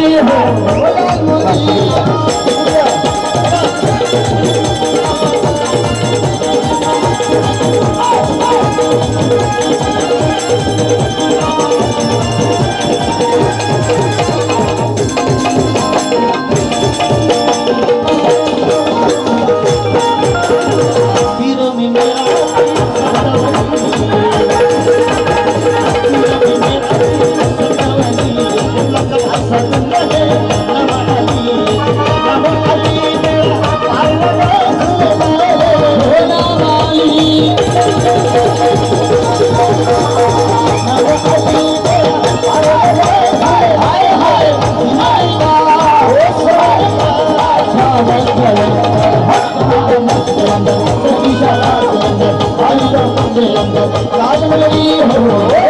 mulher, mulher, mulher. राजमी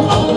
Oh,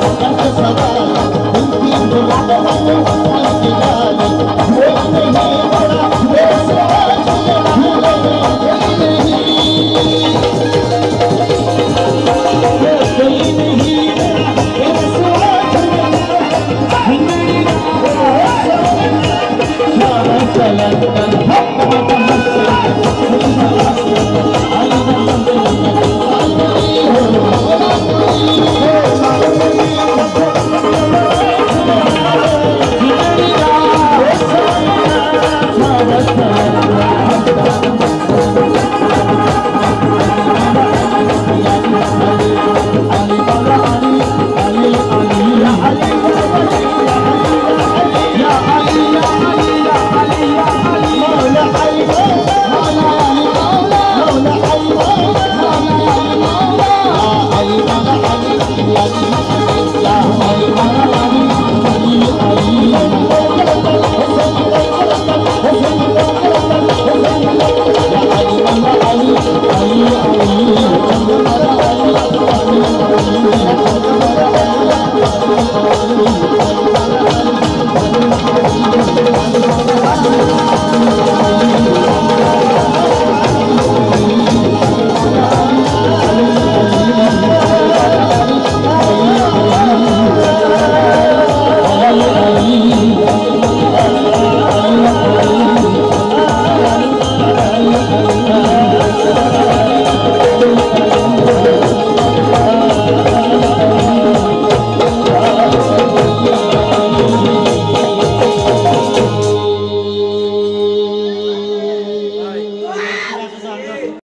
Gracias.